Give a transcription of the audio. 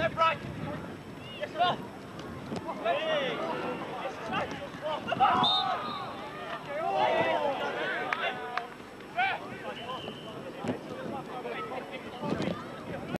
Left, right. Yes, sir.